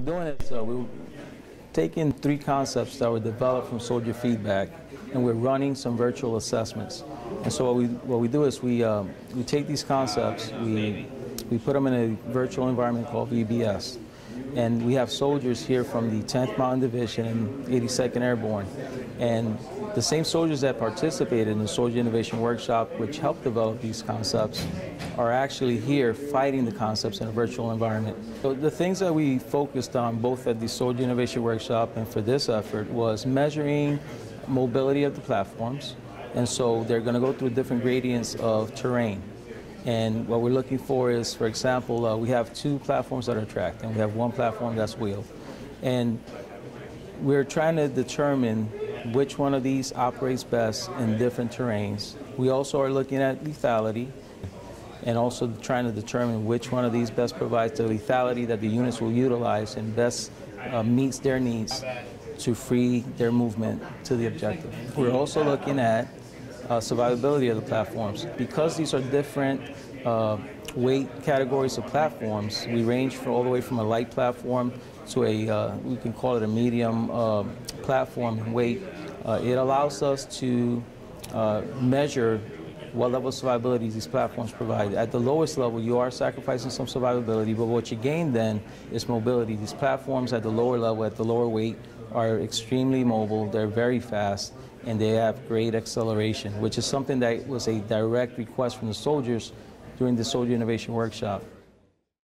We're doing it, so we're taking three concepts that were developed from soldier feedback, and we're running some virtual assessments. And so what we, what we do is we, um, we take these concepts, we, we put them in a virtual environment called VBS. And we have soldiers here from the 10th Mountain Division and 82nd Airborne. And the same soldiers that participated in the Soldier Innovation Workshop, which helped develop these concepts, are actually here fighting the concepts in a virtual environment. So the things that we focused on both at the Soldier Innovation Workshop and for this effort was measuring mobility of the platforms. And so they're going to go through different gradients of terrain. And what we're looking for is, for example, uh, we have two platforms that are tracked, and we have one platform that's wheeled. And we're trying to determine which one of these operates best in different terrains. We also are looking at lethality and also trying to determine which one of these best provides the lethality that the units will utilize and best uh, meets their needs to free their movement to the objective. We're also looking at uh, survivability of the platforms. Because these are different uh, weight categories of platforms, we range from all the way from a light platform to a, uh, we can call it a medium uh, platform in weight. Uh, it allows us to uh, measure what level of survivability these platforms provide. At the lowest level, you are sacrificing some survivability, but what you gain then is mobility. These platforms at the lower level, at the lower weight, are extremely mobile, they're very fast, and they have great acceleration, which is something that was a direct request from the soldiers during the Soldier Innovation Workshop.